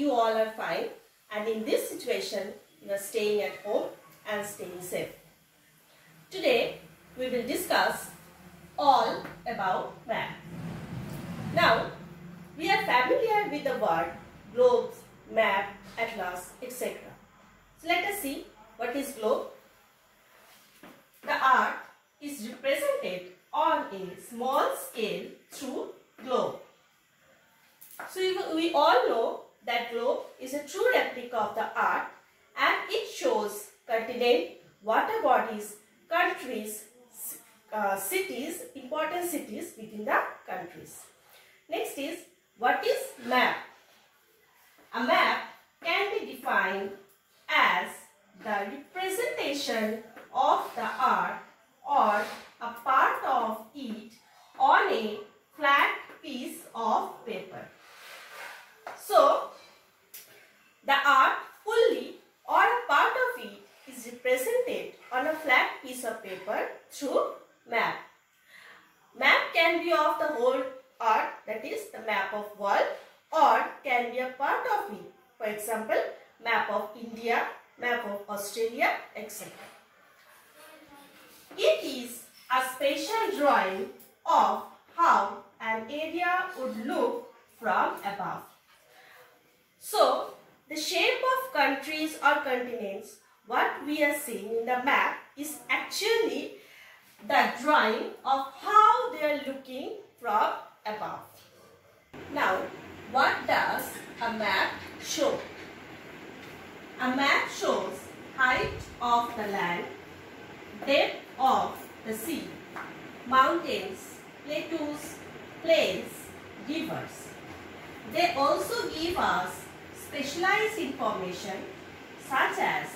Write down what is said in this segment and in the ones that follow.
you all are fine and in this situation you are staying at home and staying safe. Today we will discuss all about map. Now we are familiar with the word globes, map, atlas, etc. So let us see what is globe. The earth is represented on a small scale through globe. So we all know that globe is a true replica of the earth and it shows continent, water bodies, countries, uh, cities, important cities within the countries. Next is what is map? A map can be defined as the representation of the earth or a part of it on a flat piece of paper. So, the earth fully or a part of it is represented on a flat piece of paper through map. Map can be of the whole earth that is the map of world or can be a part of it. For example, map of India, map of Australia, etc. It is a special drawing of how an area would look from above. So, the shape of countries or continents, what we are seeing in the map is actually the drawing of how they are looking from above. Now, what does a map show? A map shows height of the land, depth of the sea, mountains, plateaus, plains, rivers. They also give us specialized information such as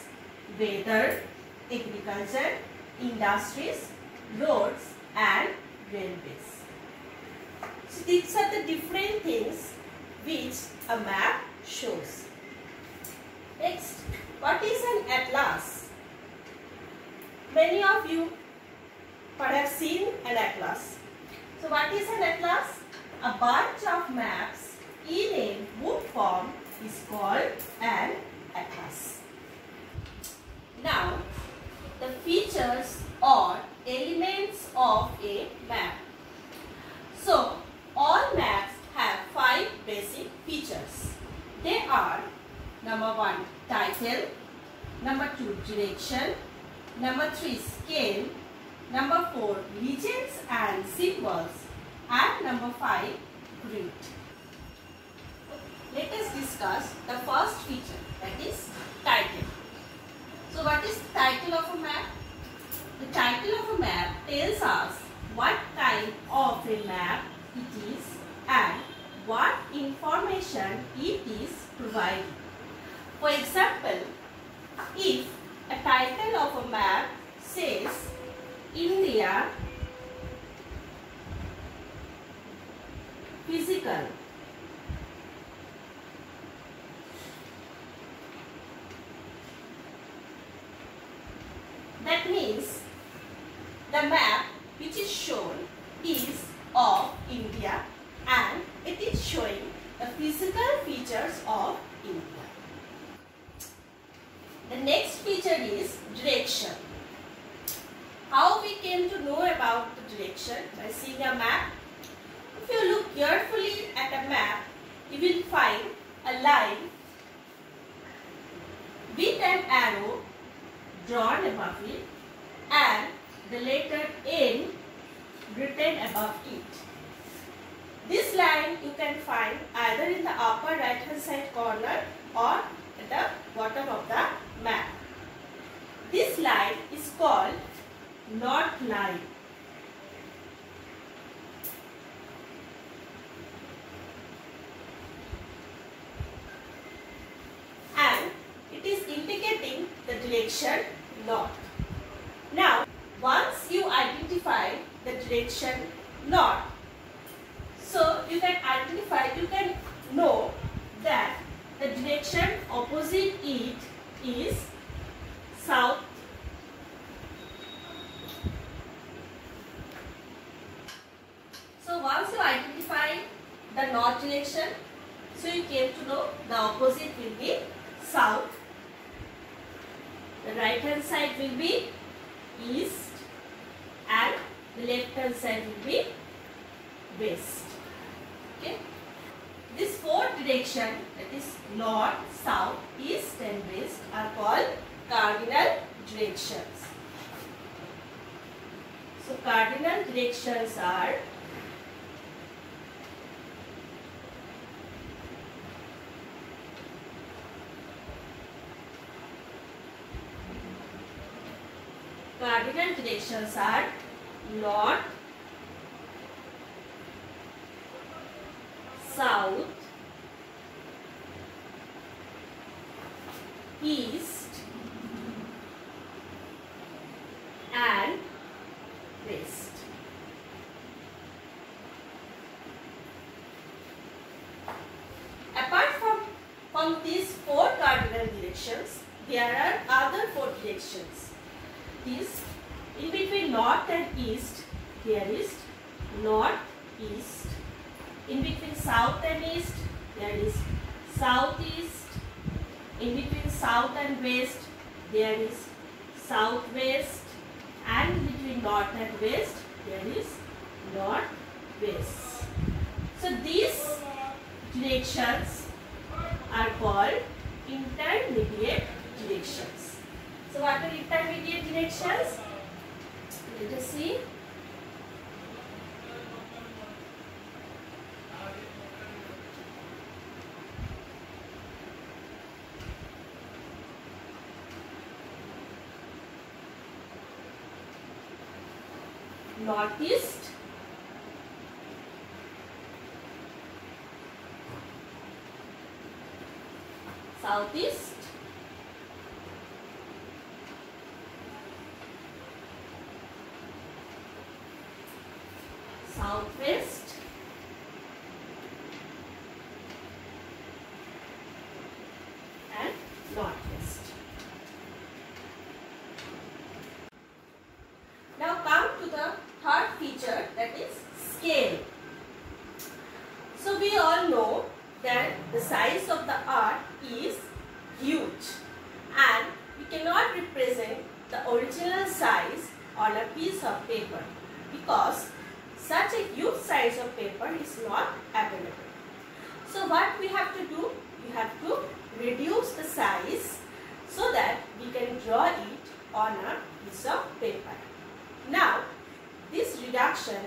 weather, agriculture, industries, roads and railways. So these are the different things which a map shows. Next, what is an atlas? Many of you perhaps seen an atlas. So what is an atlas? A bunch of maps in a book form is called an atlas. Now, the features or elements of a map. So, all maps have features. They are number one title, number two direction, number three scale, number four legends and symbols, and number five grid. Let us discuss the first feature that is title. So what is the title of a map? The title of a map tells us what kind of a map it is and what information it is providing. For example, if a title of a map says India physical that means the map which is shown is of India and it is showing the physical features of India. The next feature is direction. How we came to know about the direction? By seeing a map. If you look carefully at a map, you will find a line with an arrow drawn above it and the letter N written above it. This line you can find either in the upper right hand side corner or at the bottom of the map. This line is called north line. And it is indicating the direction north. Now, once you identify the direction north, you can identify, you can know that the direction opposite it is south. So once you identify the north direction, So you came to know the opposite will be south. The right hand side will be east and the left hand side will be west. Okay. These four direction that is north, south, east and west are called cardinal directions. So cardinal directions are cardinal directions are north, south, east and west. Apart from, from these four cardinal directions, there are other four directions. These in between north and east, there is north, east. In between south and east, there is southeast. In between south and west, there is southwest. And between north and west, there is northwest. So these directions are called intermediate directions. So what are intermediate directions? Let us see. Northeast, Southeast, Southwest, and Northwest. Now come to the third feature that is scale. So we all know that the size of the earth is huge and we cannot represent the original size on a piece of paper because such a huge size of paper is not available. So what we have to do? We have to reduce the size so that we can draw it on a piece of paper. Now, this reduction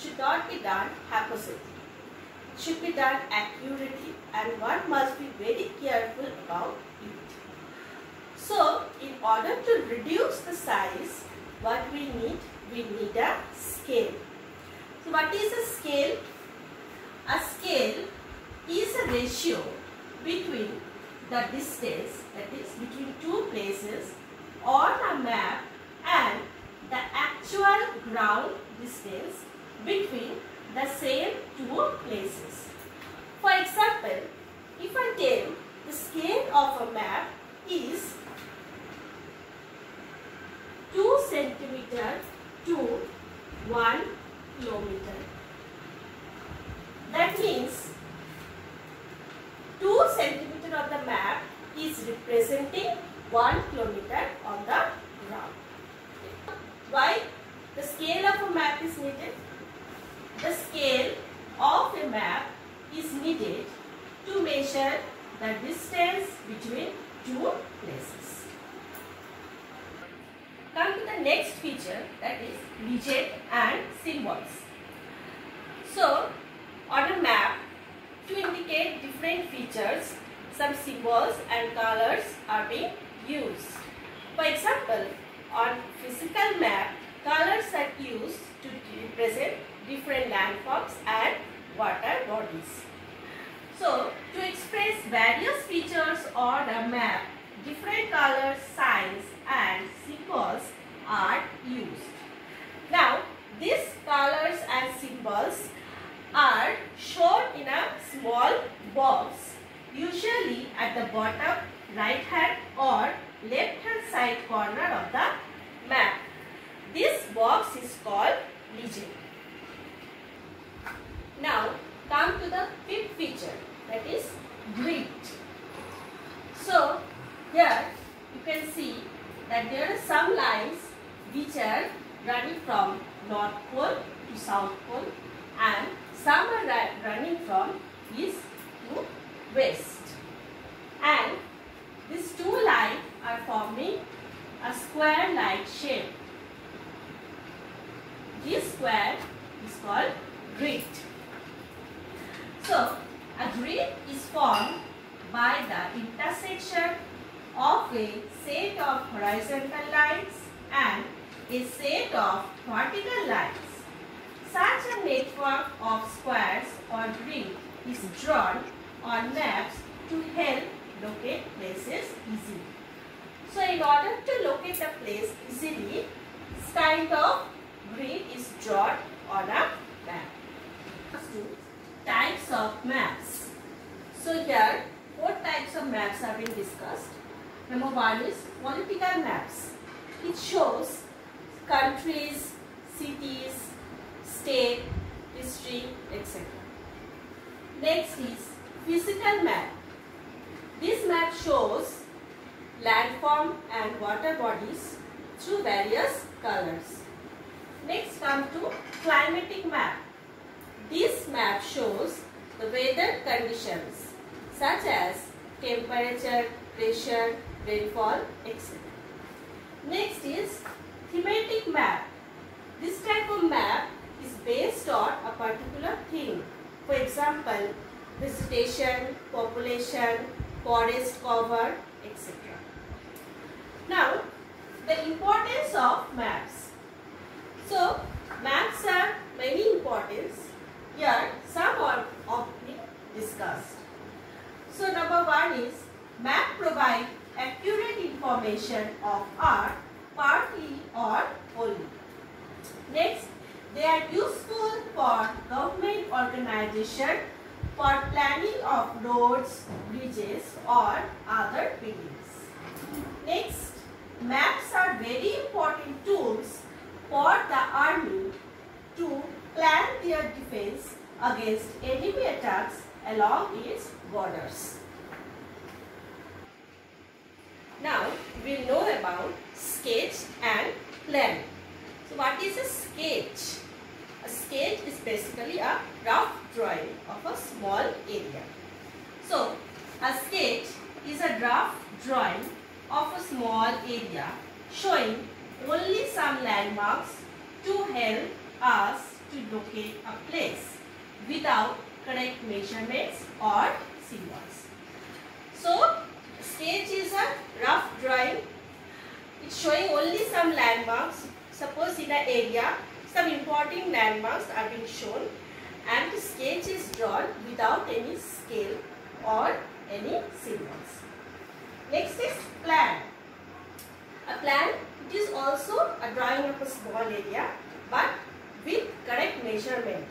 should not be done haphazardly. It should be done accurately and one must be very careful about it. So, in order to reduce the size, what we need? We need a scale. So, what is a scale? A scale is a ratio between the distance that is between two places on a map and the actual ground distance between the same two places. For example, if I tell the scale of a map is 2 centimeter to 1 kilometer. That means 2 centimeter of the map is representing 1 kilometer on the ground. Why the scale of a map is needed? The scale of a map is needed to measure the distance between two places. Come to the next feature that is legend symbols. So, on a map, to indicate different features, some symbols and colors are being used. For example, on physical map, colors are used to represent different landforms and water bodies. So, to express various features on a map, different colors, signs and symbols are used. Now, these colors and symbols are shown in a small box, usually at the bottom right hand or left hand side corner of the map. This box is called legend. Now come to the fifth feature that is some lines which are running from North Pole to South Pole and some are running from East to West. And these two lines are forming a square-like shape. This square is called grid. So, a grid is formed by the intersection of a set of horizontal lines and a set of vertical lines. Such a network of squares or grid is drawn on maps to help locate places easily. So in order to locate a place easily, this kind of grid is drawn on a map. Types of maps. So here four types of maps have been discussed. Number one is political maps. It shows countries, cities, state, district, etc. Next is physical map. This map shows landform and water bodies through various colors. Next come to climatic map. This map shows the weather conditions such as temperature, pressure, rainfall, etc. Next is thematic map. This type of map is based on a particular theme. For example, vegetation, population, forest cover, etc. Now, the importance of maps. So, maps are many importance. Here, some are of discussed. So, number one is of earth partly or wholly. Next, they are useful for government organization for planning of roads, bridges or other buildings. Next, maps are very important tools for the army to plan their defense against enemy attacks along its borders. Now, we will know about sketch and plan. So, what is a sketch? A sketch is basically a rough drawing of a small area. So, a sketch is a rough drawing of a small area showing only some landmarks to help us to locate a place without correct measurements or symbols. So, sketch is a rough drawing. It's showing only some landmarks. Suppose in an area, some important landmarks are being shown and the sketch is drawn without any scale or any symbols. Next is plan. A plan it is also a drawing of a small area but with correct measurement.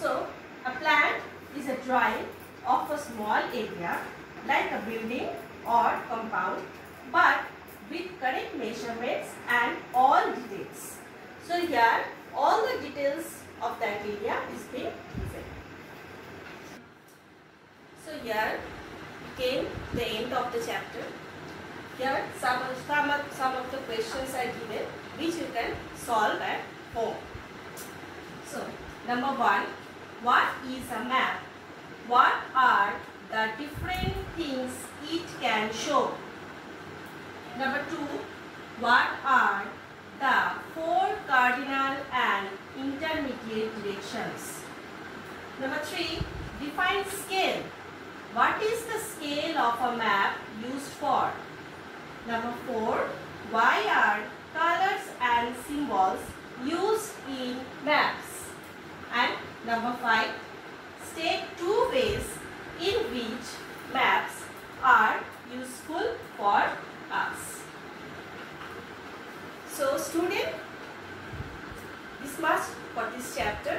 So a plan is a drawing of a small area like a building or compound but with correct measurements and all details. So here all the details of that area is being given. So here came the end of the chapter. Here some some some of the questions are given which you can solve at home. So number one, what is a map? What are the different things it can show. Number two, what are the four cardinal and intermediate directions? Number three, define scale. What is the scale of a map used for? Number four, why are colors and symbols used in maps? And number five, state two ways in which maps are useful for us. So student, this much for this chapter.